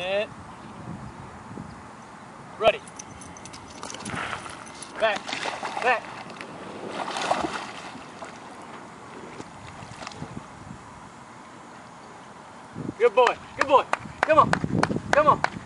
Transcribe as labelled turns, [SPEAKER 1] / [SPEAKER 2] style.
[SPEAKER 1] And Ready. Back. Back. Good boy. Good boy. Come on. Come on.